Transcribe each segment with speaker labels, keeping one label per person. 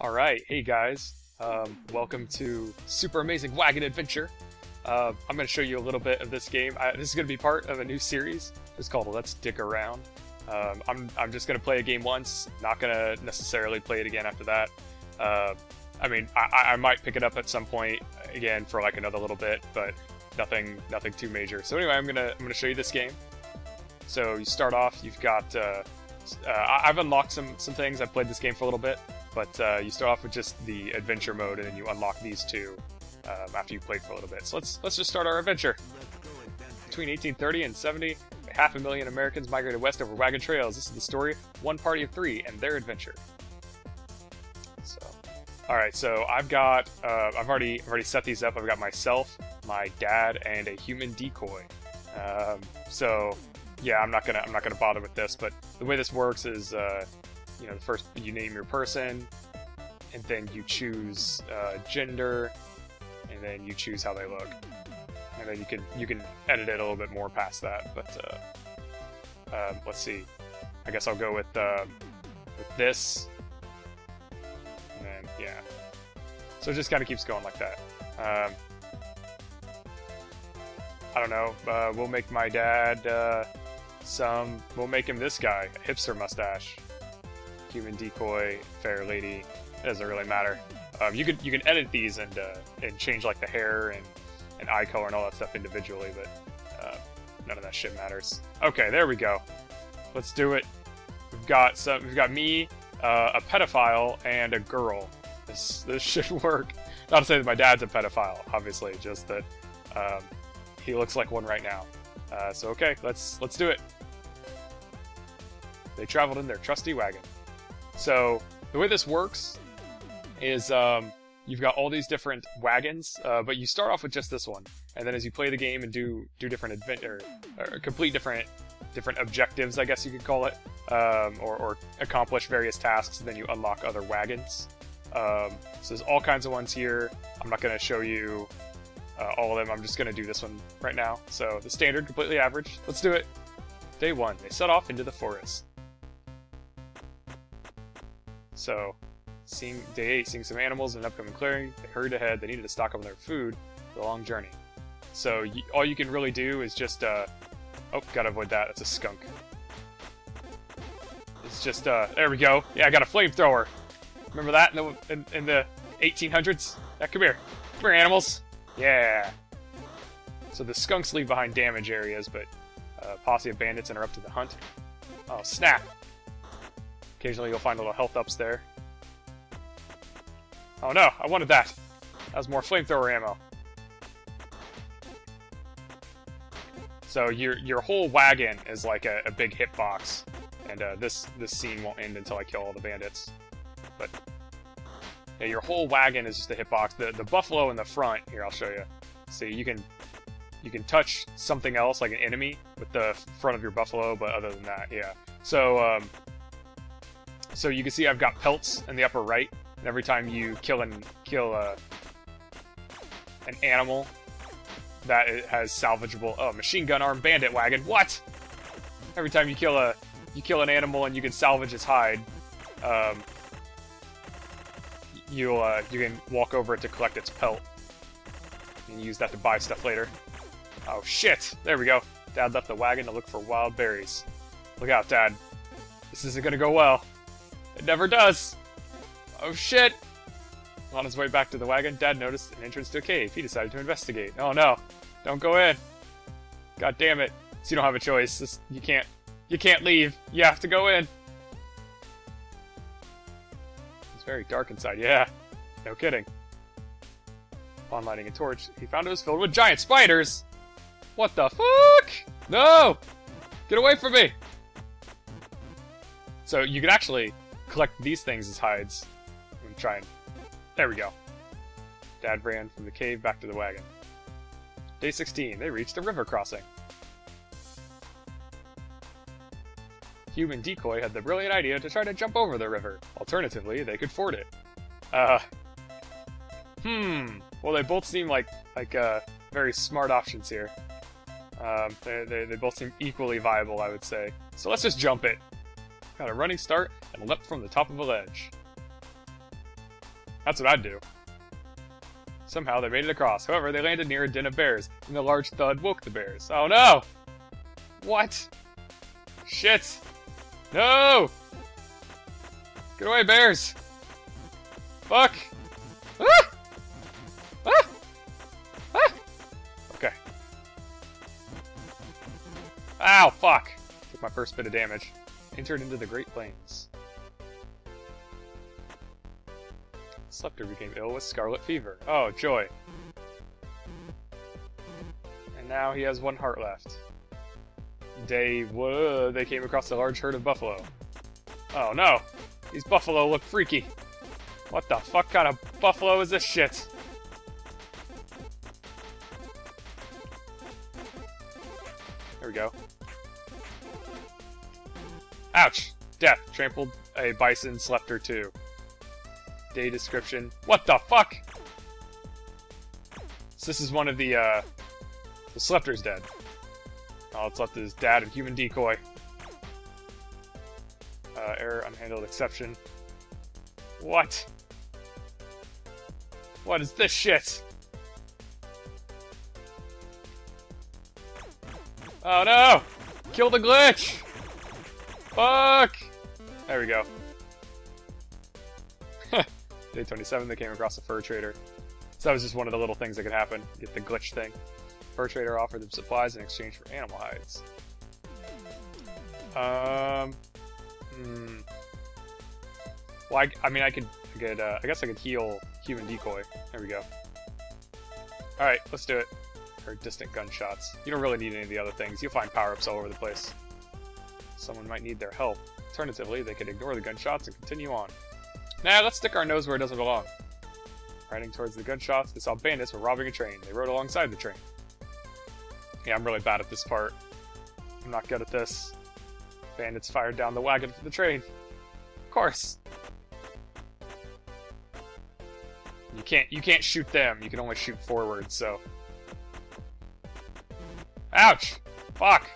Speaker 1: Alright, hey guys. Um, welcome to Super Amazing Wagon Adventure. Uh, I'm going to show you a little bit of this game. I, this is going to be part of a new series. It's called Let's Dick Around. Um, I'm, I'm just going to play a game once, not going to necessarily play it again after that. Uh, I mean, I, I might pick it up at some point again for like another little bit, but nothing nothing too major. So anyway, I'm gonna I'm gonna show you this game. So you start off, you've got uh, uh, I've unlocked some some things. I've played this game for a little bit, but uh, you start off with just the adventure mode, and then you unlock these two um, after you played for a little bit. So let's let's just start our adventure. Between 1830 and 70, half a million Americans migrated west over wagon trails. This is the story one party of three and their adventure. So, all right. So I've got uh, I've already I've already set these up. I've got myself, my dad, and a human decoy. Um, so yeah, I'm not gonna I'm not gonna bother with this. But the way this works is, uh, you know, first you name your person, and then you choose uh, gender, and then you choose how they look, and then you can you can edit it a little bit more past that. But uh, um, let's see. I guess I'll go with uh, with this, and then yeah. So it just kind of keeps going like that. Um, I don't know. Uh, we'll make my dad uh, some. We'll make him this guy, hipster mustache, human decoy, fair lady. It doesn't really matter. Um, you can you can edit these and uh, and change like the hair and, and eye color and all that stuff individually, but uh, none of that shit matters. Okay, there we go. Let's do it. We've got some. We've got me, uh, a pedophile, and a girl. This this should work. Not to say that my dad's a pedophile, obviously, just that um, he looks like one right now. Uh, so okay, let's let's do it. They traveled in their trusty wagon. So the way this works is um, you've got all these different wagons, uh, but you start off with just this one, and then as you play the game and do do different adventure, or complete different different objectives, I guess you could call it, um, or, or accomplish various tasks, then you unlock other wagons. Um, so there's all kinds of ones here. I'm not going to show you uh, all of them. I'm just going to do this one right now. So the standard, completely average. Let's do it. Day one, they set off into the forest. So, seeing day eight, seeing some animals in an upcoming clearing, they hurried ahead. They needed to stock up on their food for the long journey. So all you can really do is just, uh, oh, gotta avoid that. That's a skunk. It's just, uh, there we go. Yeah, I got a flamethrower. Remember that in the, in, in the 1800s? Yeah, come here. Come here, animals. Yeah. So the skunks leave behind damage areas, but uh, posse of bandits interrupted the hunt. Oh, snap! Occasionally you'll find a little health ups there. Oh no, I wanted that! That was more flamethrower ammo. So your your whole wagon is like a, a big hitbox, and uh, this this scene won't end until I kill all the bandits. But yeah, your whole wagon is just a hitbox. The the buffalo in the front here, I'll show you. See, you can you can touch something else like an enemy with the front of your buffalo, but other than that, yeah. So um, so you can see I've got pelts in the upper right, and every time you kill an kill a an animal that it has salvageable oh machine gun arm bandit wagon what? Every time you kill a you kill an animal and you can salvage its hide um, you'll uh, you can walk over it to collect its pelt. And use that to buy stuff later. Oh shit! There we go. Dad left the wagon to look for wild berries. Look out dad. This isn't gonna go well it never does oh shit on his way back to the wagon, Dad noticed an entrance to a cave. He decided to investigate. Oh no, don't go in. God damn it. So you don't have a choice. This, you can't you can't leave. You have to go in. It's very dark inside. Yeah. No kidding. Upon lighting a torch, he found it was filled with giant spiders. What the fuck? No! Get away from me! So you can actually collect these things as hides. and try and there we go. Dad ran from the cave back to the wagon. Day 16, they reached a river crossing. Human Decoy had the brilliant idea to try to jump over the river. Alternatively, they could ford it. Uh. Hmm. Well, they both seem like like uh, very smart options here. Um, they, they, they both seem equally viable, I would say. So let's just jump it. Got a running start and leapt from the top of a ledge. That's what I'd do. Somehow they made it across. However, they landed near a den of bears, and the large thud woke the bears. Oh no! What? Shit! No! Get away, bears! Fuck! Ah! Ah! Ah! Okay. Ow, fuck! Took my first bit of damage. Entered into the Great Plains. Sleptor became ill with scarlet fever. Oh, joy. And now he has one heart left. They, whoa, they came across a large herd of buffalo. Oh no! These buffalo look freaky. What the fuck kind of buffalo is this shit? Ouch! Death. Trampled a bison Sleptor 2. Day description. What the fuck? So this is one of the, uh... The Sleptor's dead. All it's left is dad and human decoy. Uh, error, unhandled exception. What? What is this shit? Oh no! Kill the glitch! Fuck! There we go. Day 27, they came across a fur trader. So that was just one of the little things that could happen. Get the glitch thing. Fur trader offered them supplies in exchange for animal hides. Um... Hmm... Well, I, I mean, I could, I could, uh, I guess I could heal human decoy. There we go. Alright, let's do it. Or distant gunshots. You don't really need any of the other things. You'll find power-ups all over the place. Someone might need their help. Alternatively, they could ignore the gunshots and continue on. Nah, let's stick our nose where it doesn't belong. Riding towards the gunshots, they saw bandits were robbing a train. They rode alongside the train. Yeah, I'm really bad at this part. I'm not good at this. Bandits fired down the wagon for the train. Of course. You can't you can't shoot them. You can only shoot forward, so. Ouch! Fuck!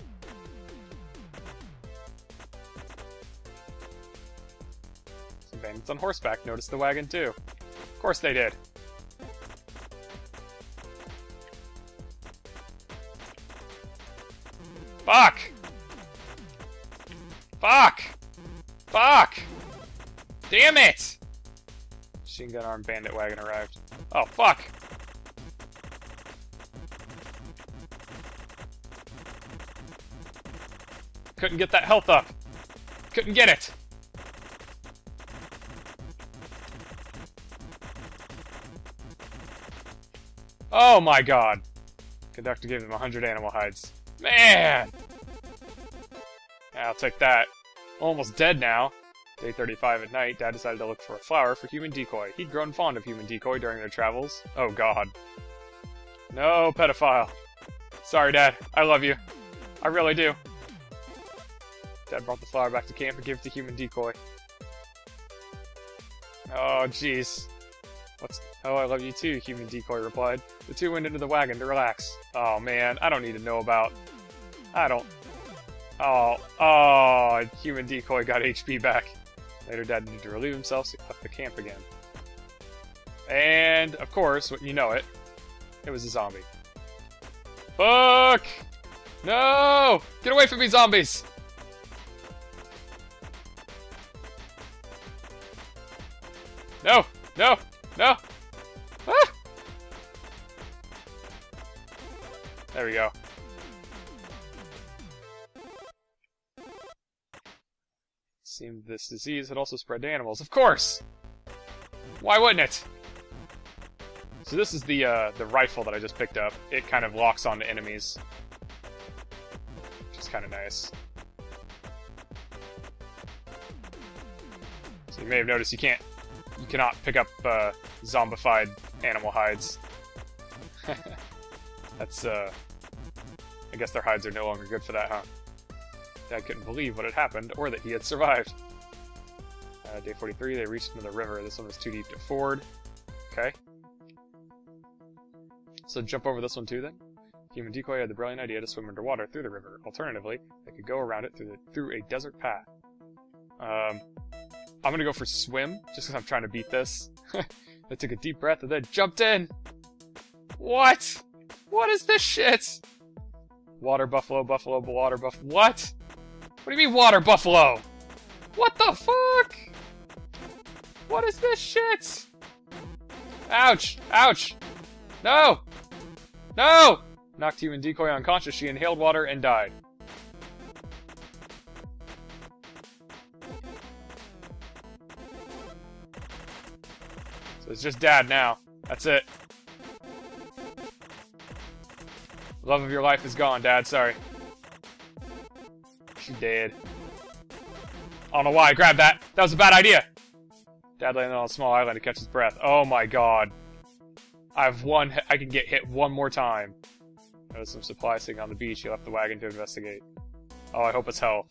Speaker 1: On horseback noticed the wagon too. Of course they did. Fuck! Fuck! Fuck! Damn it! Machine gun armed bandit wagon arrived. Oh, fuck! Couldn't get that health up. Couldn't get it. Oh my god. Conductor gave them 100 animal hides. Man! I'll take that. Almost dead now. Day 35 at night, Dad decided to look for a flower for Human Decoy. He'd grown fond of Human Decoy during their travels. Oh god. No, pedophile. Sorry, Dad. I love you. I really do. Dad brought the flower back to camp and gave it to Human Decoy. Oh, jeez. What's... Oh, I love you too, Human Decoy replied. The two went into the wagon to relax. Oh, man. I don't need to know about... I don't... Oh, oh, Human Decoy got HP back. Later, Dad needed to relieve himself, so he left the camp again. And, of course, you know it, it was a zombie. Fuck! No! Get away from me, zombies! No! No! No! Ah! There we go. seemed this disease had also spread to animals. Of course! Why wouldn't it? So this is the uh, the rifle that I just picked up. It kind of locks onto enemies. Which is kind of nice. So you may have noticed you can't... You cannot pick up uh, zombified animal hides. That's, uh... I guess their hides are no longer good for that, huh? Dad couldn't believe what had happened, or that he had survived. Uh, day 43, they reached into the river. This one was too deep to ford. Okay. So jump over this one too, then. Human Decoy had the brilliant idea to swim underwater through the river. Alternatively, they could go around it through, the, through a desert path. Um, I'm gonna go for swim, just because I'm trying to beat this. I took a deep breath and then jumped in. What? What is this shit? Water buffalo, buffalo, water buff. What? What do you mean water buffalo? What the fuck? What is this shit? Ouch! Ouch! No! No! Knocked human decoy unconscious. She inhaled water and died. It's just dad now. That's it. Love of your life is gone, dad. Sorry. She dead. I don't know why I grabbed that. That was a bad idea. Dad landed on a small island to catch his breath. Oh my god. I have one. I can get hit one more time. There's some supplies sitting on the beach. He left the wagon to investigate. Oh, I hope it's health.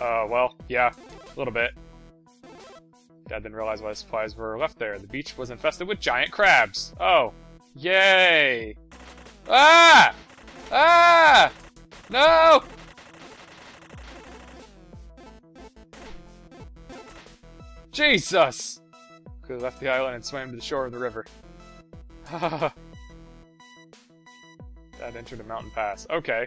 Speaker 1: Uh, well, yeah, a little bit. Dad didn't realize why supplies were left there. The beach was infested with giant crabs. Oh, yay! Ah! Ah! No! Jesus! Have left the island and swam to the shore of the river. Dad entered a mountain pass. Okay.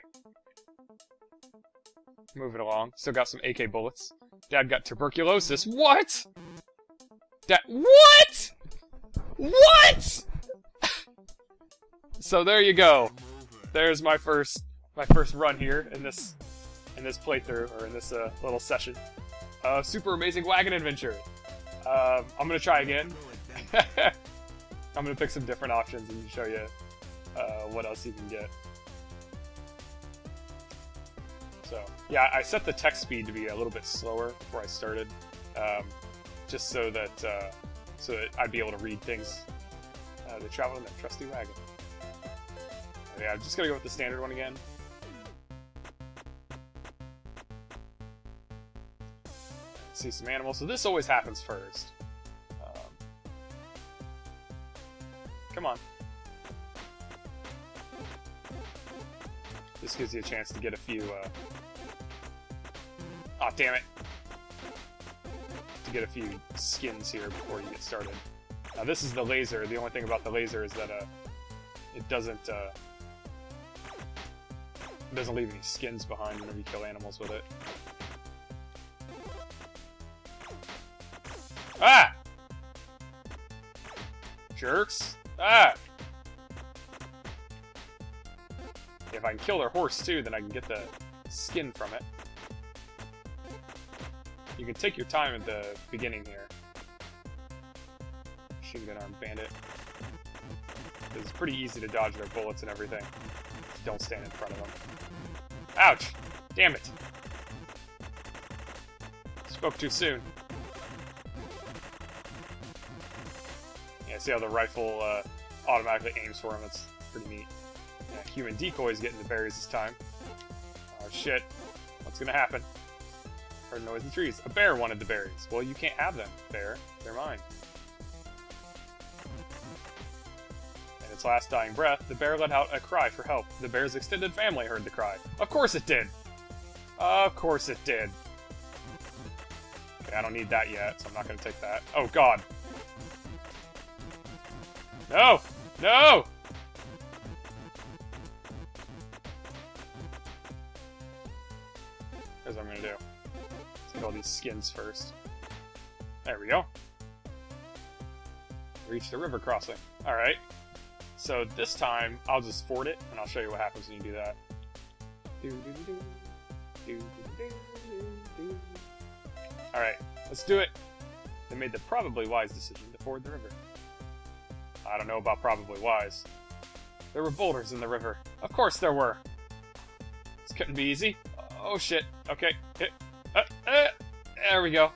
Speaker 1: Moving along. Still got some AK bullets. Dad got tuberculosis. What? Dad. What? What? so there you go. There's my first my first run here in this in this playthrough or in this uh, little session. Uh, super amazing wagon adventure. Um, I'm gonna try again. I'm gonna pick some different options and show you uh, what else you can get. So yeah, I set the text speed to be a little bit slower before I started, um, just so that uh, so that I'd be able to read things. Uh, to travel in that trusty wagon. Yeah, I'm just gonna go with the standard one again. See some animals. So this always happens first. Come on. This gives you a chance to get a few, uh... oh, damn it. Get a few skins here before you get started. Now this is the laser. The only thing about the laser is that, uh, it doesn't, uh... It doesn't leave any skins behind whenever you kill animals with it. Ah! Jerks. Ah! If I can kill their horse too, then I can get the skin from it. You can take your time at the beginning here. Machine gun arm bandit. It's pretty easy to dodge their bullets and everything. Don't stand in front of them. Ouch! Damn it! Spoke too soon. Yeah, see how the rifle uh, automatically aims for him. That's pretty neat. Yeah, human decoys getting the berries this time. Oh shit. What's gonna happen? Heard noise in the trees. A bear wanted the berries. Well, you can't have them, bear. They're mine. In its last dying breath, the bear let out a cry for help. The bear's extended family heard the cry. Of course it did! Of course it did. Okay, I don't need that yet, so I'm not gonna take that. Oh god! No! No! Let's get all these skins first. There we go. Reach the river crossing. Alright. So this time, I'll just ford it, and I'll show you what happens when you do that. Alright, let's do it. They made the probably wise decision to ford the river. I don't know about probably wise. There were boulders in the river. Of course there were. This couldn't be easy. Oh shit. Okay. Uh, uh, there we go.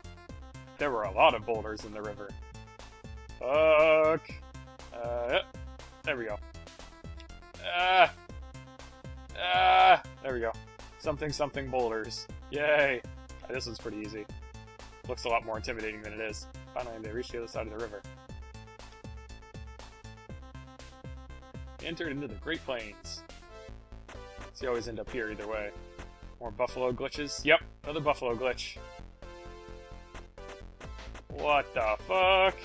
Speaker 1: There were a lot of boulders in the river. Fuck. Uh, there we go. Ah. Ah. There we go. Something something boulders. Yay. This one's pretty easy. Looks a lot more intimidating than it is. Finally, they reached the other side of the river. entered into the Great Plains. So you always end up here either way. More buffalo glitches. Yep, another buffalo glitch. What the fuck?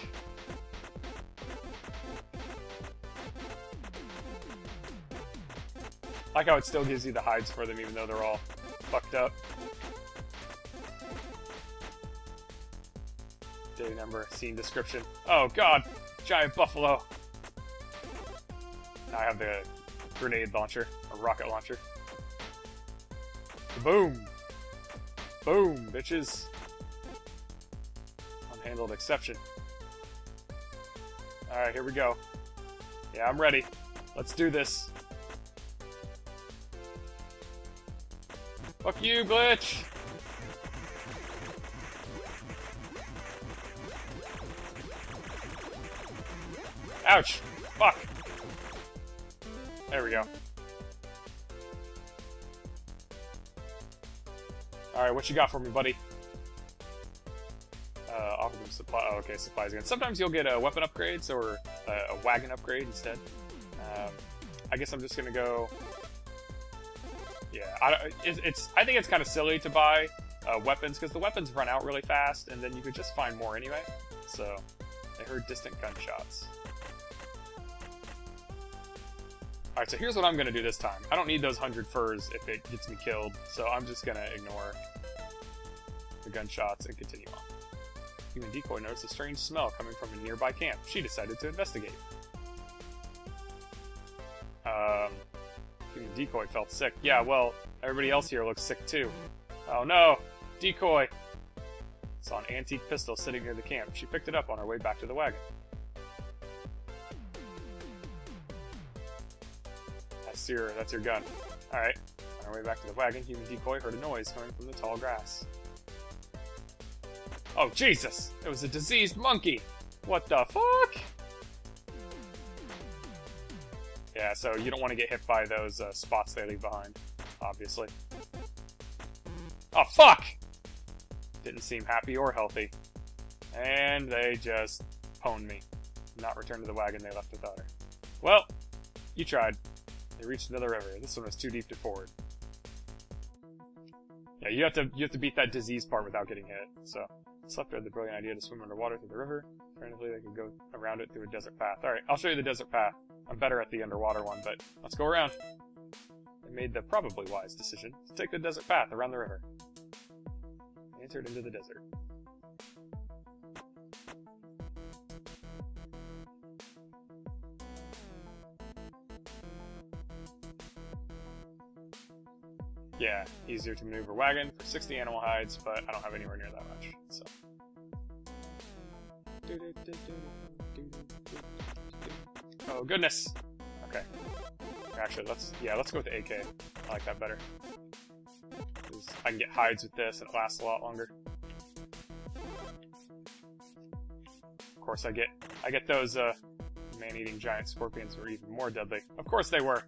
Speaker 1: like how it still gives you the hides for them even though they're all fucked up. Day number, scene description. Oh god, giant buffalo. Now I have the grenade launcher, a rocket launcher. Boom! Boom, bitches. Unhandled exception. Alright, here we go. Yeah, I'm ready. Let's do this. Fuck you, Glitch! Ouch! Fuck! There we go. Alright, what you got for me, buddy? Okay, supplies again. Sometimes you'll get a weapon upgrades or uh, a wagon upgrade instead. Um, I guess I'm just gonna go. Yeah, I, it's, it's I think it's kind of silly to buy uh, weapons because the weapons run out really fast, and then you could just find more anyway. So, I heard distant gunshots. Alright, so here's what I'm gonna do this time. I don't need those 100 furs if it gets me killed, so I'm just gonna ignore the gunshots and continue on. Human Decoy noticed a strange smell coming from a nearby camp. She decided to investigate. Um, Human Decoy felt sick. Yeah, well, everybody else here looks sick too. Oh no! Decoy! Saw an antique pistol sitting near the camp. She picked it up on her way back to the wagon. That's your, that's your gun. Alright. On her way back to the wagon, Human Decoy heard a noise coming from the tall grass. Oh, Jesus! It was a diseased monkey! What the fuck? Yeah, so you don't want to get hit by those uh, spots they leave behind, obviously. Oh, fuck! Didn't seem happy or healthy. And they just pwned me. Not returned to the wagon they left without her. Well, you tried. They reached another river. This one was too deep to ford. Yeah, you have to you have to beat that disease part without getting hit. So, Slepter had the brilliant idea to swim underwater through the river. Apparently, they could go around it through a desert path. All right, I'll show you the desert path. I'm better at the underwater one, but let's go around. They made the probably wise decision to take the desert path around the river. They entered into the desert. Yeah, easier to maneuver wagon for 60 animal hides, but I don't have anywhere near that much. Oh, goodness! Okay. Actually, let's, yeah, let's go with the AK. I like that better. I can get hides with this, and it lasts a lot longer. Of course, I get, I get those, uh, man-eating giant scorpions were even more deadly. Of course they were!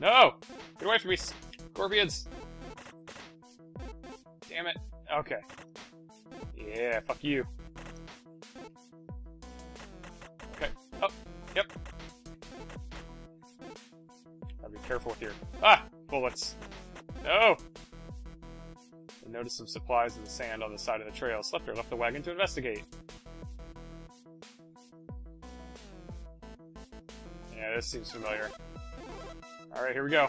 Speaker 1: No! Get away from me, scorpions! Damn it. Okay. Yeah, fuck you. Yep. Gotta be careful with your... Ah! Bullets. No! I noticed some supplies in the sand on the side of the trail. Slepter left the wagon to investigate. Yeah, this seems familiar. Alright, here we go.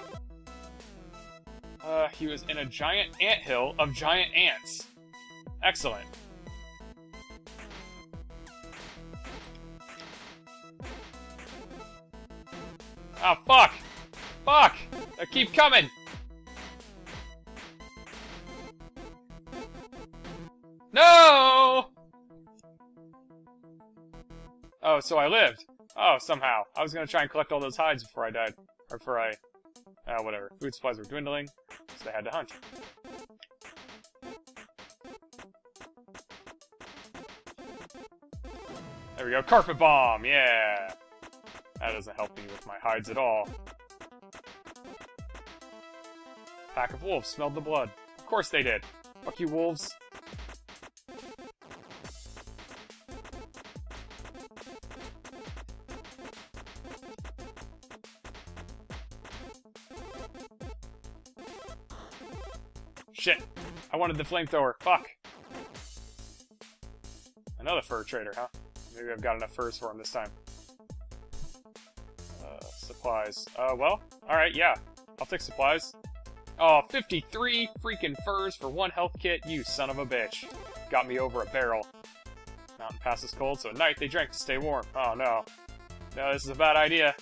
Speaker 1: Uh, he was in a giant ant hill of giant ants. Excellent. Oh, fuck! Fuck! They keep coming! No! Oh, so I lived. Oh, somehow. I was gonna try and collect all those hides before I died. Or before I... Uh, whatever. Food supplies were dwindling, so they had to hunt. There we go. Carpet bomb! Yeah! That doesn't help me with my hides at all. Pack of wolves smelled the blood. Of course they did. Fuck you, wolves. Shit. I wanted the flamethrower. Fuck. Another fur trader, huh? Maybe I've got enough furs for him this time. Supplies. Uh, well, alright, yeah. I'll take supplies. Oh, 53 freaking furs for one health kit, you son of a bitch. Got me over a barrel. Mountain pass is cold, so at night they drank to stay warm. Oh no. No, this is a bad idea.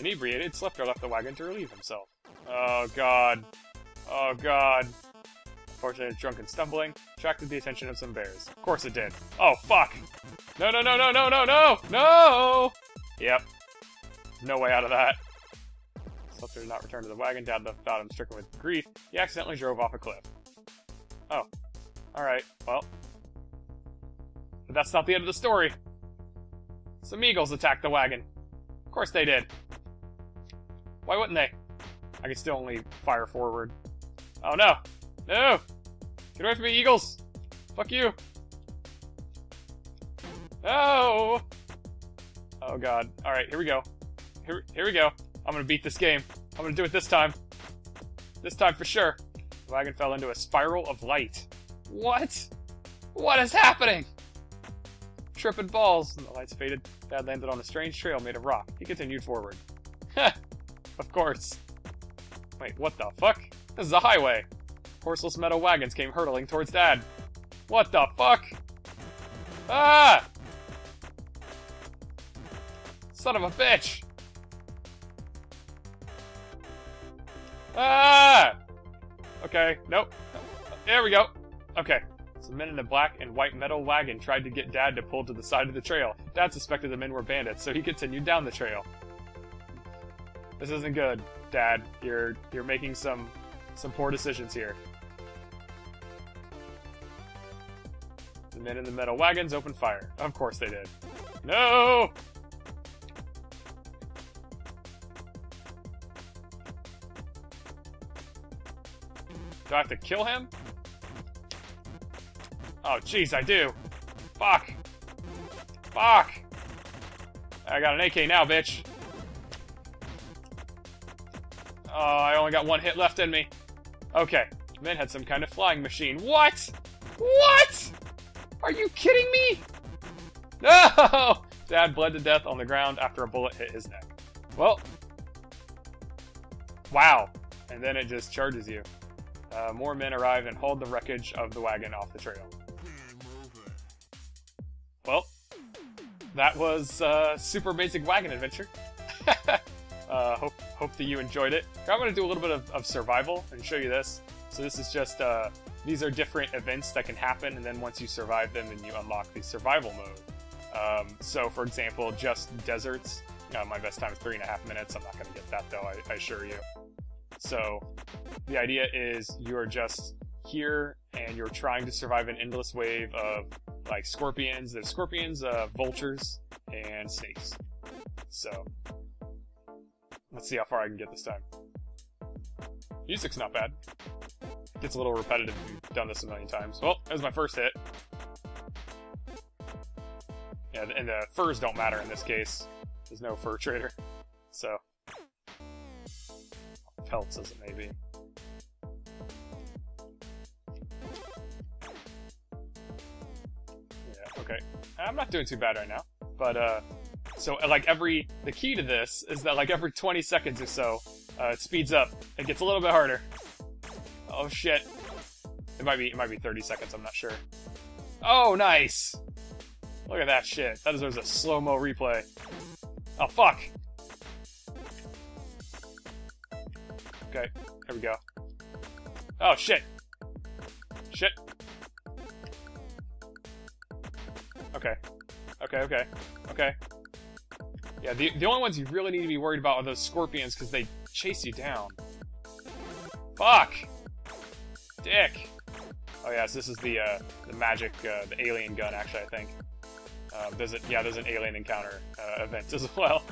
Speaker 1: Inebriated, Slepter left the wagon to relieve himself. Oh god. Oh god. Fortunately, drunken stumbling attracted the attention of some bears. Of course it did. Oh, fuck! No, no, no, no, no, no, no! No! Yep. No way out of that. Slepter did not return to the wagon. Dad left him stricken with grief. He accidentally drove off a cliff. Oh. Alright, well. But that's not the end of the story. Some eagles attacked the wagon. Of course they did. Why wouldn't they? I can still only fire forward. Oh no! No! Get away from me, eagles! Fuck you! No! Oh god. Alright, here we go. Here, here we go. I'm gonna beat this game. I'm gonna do it this time. This time for sure. The wagon fell into a spiral of light. What? What is happening? Tripping balls, and the lights faded. Dad landed on a strange trail made of rock. He continued forward. Of course. Wait, what the fuck? This is a highway. Horseless metal wagons came hurtling towards Dad. What the fuck? Ah! Son of a bitch! Ah! Okay, nope. There we go. Okay. Some men in a black and white metal wagon tried to get Dad to pull to the side of the trail. Dad suspected the men were bandits, so he continued down the trail. This isn't good, Dad. You're you're making some some poor decisions here. The men in the metal wagons opened fire. Of course they did. No! Do I have to kill him? Oh, jeez, I do. Fuck. Fuck. I got an AK now, bitch. Oh, I only got one hit left in me. Okay. Men had some kind of flying machine. What? What? Are you kidding me? No! Dad bled to death on the ground after a bullet hit his neck. Well. Wow. And then it just charges you. Uh, more men arrive and hauled the wreckage of the wagon off the trail. Well, that was uh, Super Basic Wagon Adventure. uh, hope, hope that you enjoyed it. I'm going to do a little bit of, of, survival and show you this. So this is just, uh, these are different events that can happen, and then once you survive them, then you unlock the survival mode. Um, so for example, just deserts. Uh, my best time is three and a half minutes. I'm not going to get that though, I, I assure you. So the idea is you are just here and you're trying to survive an endless wave of like scorpions. There's scorpions, uh, vultures, and snakes. So let's see how far I can get this time. Music's not bad. It gets a little repetitive if you've done this a million times. Well, that was my first hit. Yeah, and the furs don't matter in this case. There's no fur trader. So, pelts as it may be. Yeah, okay. I'm not doing too bad right now. But, uh, so, like, every, the key to this is that, like, every 20 seconds or so, uh, it speeds up. It gets a little bit harder. Oh, shit. It might be, it might be 30 seconds, I'm not sure. Oh, nice! Look at that shit. That deserves a slow-mo replay. Oh, fuck! Okay, here we go. Oh, shit! Shit! Okay. Okay, okay. Okay. Yeah, the, the only ones you really need to be worried about are those scorpions, because they chase you down. Fuck! Dick! Oh yes, this is the, uh, the magic, uh, the alien gun, actually, I think. Um, there's a, yeah, there's an alien encounter, uh, event as well.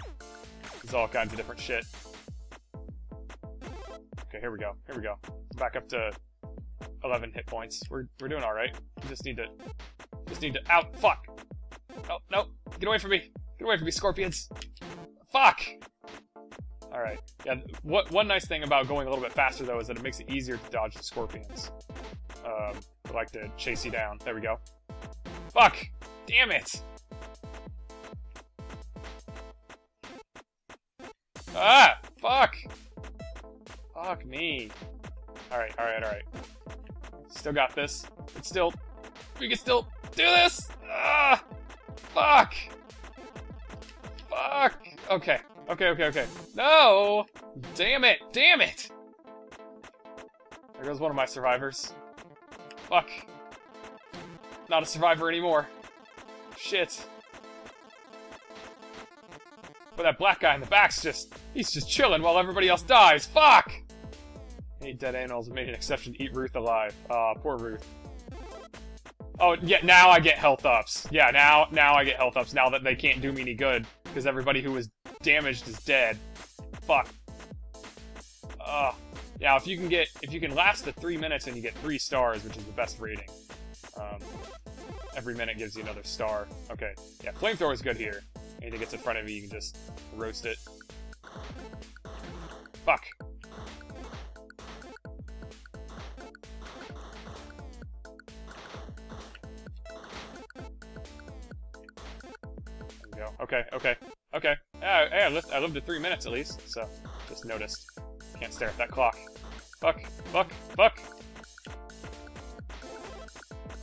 Speaker 1: There's all kinds of different shit. Okay, here we go. Here we go. Back up to 11 hit points. We're, we're doing alright. Just need to... Just need to... Out! Fuck! Oh, no! Get away from me! Get away from me, scorpions! Fuck! Alright. Yeah, what, one nice thing about going a little bit faster, though, is that it makes it easier to dodge the scorpions. Um, I like to chase you down. There we go. Fuck! Damn it! Ah! Fuck! Fuck me. Alright, alright, alright. Still got this. It's still... We can still do this! Ah! Fuck! Okay. Okay, okay, okay. No! Damn it! Damn it! There goes one of my survivors. Fuck. Not a survivor anymore. Shit. But that black guy in the back's just... He's just chilling while everybody else dies. Fuck! Any dead animals made an exception to eat Ruth alive. Aw, uh, poor Ruth. Oh, yeah, now I get health ups. Yeah, now now I get health ups now that they can't do me any good. Because everybody who was damaged is dead. Fuck. Ugh. Yeah, if you can get if you can last the three minutes and you get three stars, which is the best rating. Um, every minute gives you another star. Okay. Yeah, flamethrower is good here. Anything gets in front of you, you can just roast it. Fuck. go. Okay, okay, okay. Yeah, hey, I lived, I lived to three minutes at least, so just noticed. Can't stare at that clock. Fuck, fuck, fuck!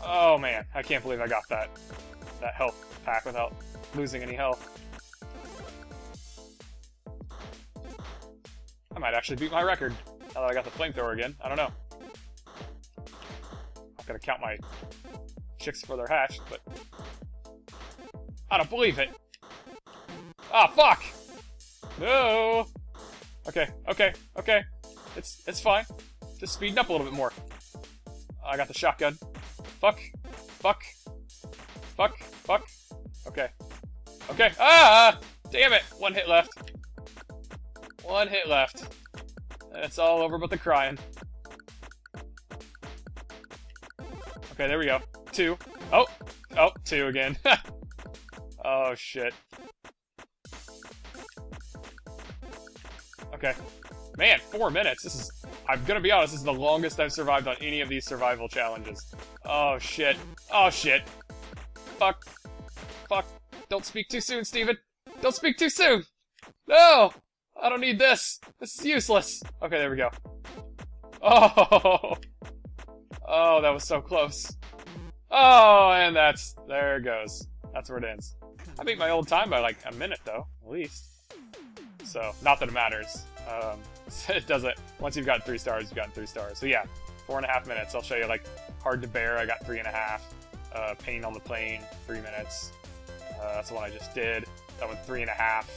Speaker 1: Oh man, I can't believe I got that that health pack without losing any health. I might actually beat my record now that I got the flamethrower again. I don't know. I'm gonna count my chicks before they're hatched, but I don't believe it. Ah, fuck! No! Okay, okay, okay. It's it's fine. Just speeding up a little bit more. I got the shotgun. Fuck. Fuck. Fuck. Fuck. Okay. Okay. Ah! Damn it! One hit left. One hit left. It's all over but the crying. Okay, there we go. Two. Oh! Oh, two again. oh, shit. Okay. Man, four minutes. This is... I'm gonna be honest, this is the longest I've survived on any of these survival challenges. Oh, shit. Oh, shit. Fuck. Fuck. Don't speak too soon, Steven. Don't speak too soon! No! I don't need this. This is useless. Okay, there we go. Oh! Oh, that was so close. Oh, and that's... There it goes. That's where it ends. I beat my old time by like a minute, though, at least. So, not that it matters. Um, it doesn't. Once you've gotten three stars, you've gotten three stars. So yeah, four and a half minutes. I'll show you like hard to bear. I got three and a half. Uh, pain on the plane, three minutes. Uh, that's the one I just did. That one three and a half.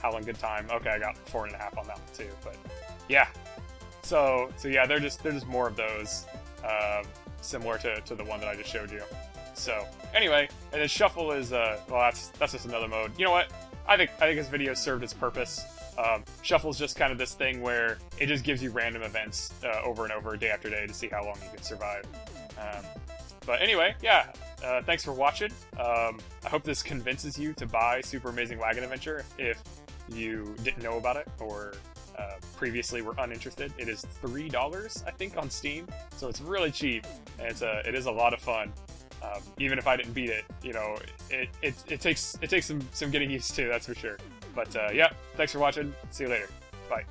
Speaker 1: Howling good time. Okay, I got four and a half on that one too. But yeah. So so yeah, they're just they're just more of those, uh, similar to, to the one that I just showed you. So anyway, and then shuffle is uh well that's that's just another mode. You know what? I think I think this video served its purpose. Um, Shuffle's just kind of this thing where it just gives you random events uh, over and over, day after day, to see how long you can survive. Um, but anyway, yeah, uh, thanks for watching. Um, I hope this convinces you to buy Super Amazing Wagon Adventure if you didn't know about it or uh, previously were uninterested. It is three dollars, I think, on Steam, so it's really cheap. And it's a, it is a lot of fun. Um, even if I didn't beat it, you know, it, it, it takes it takes some some getting used to. That's for sure. But uh, yeah, thanks for watching. See you later. Bye.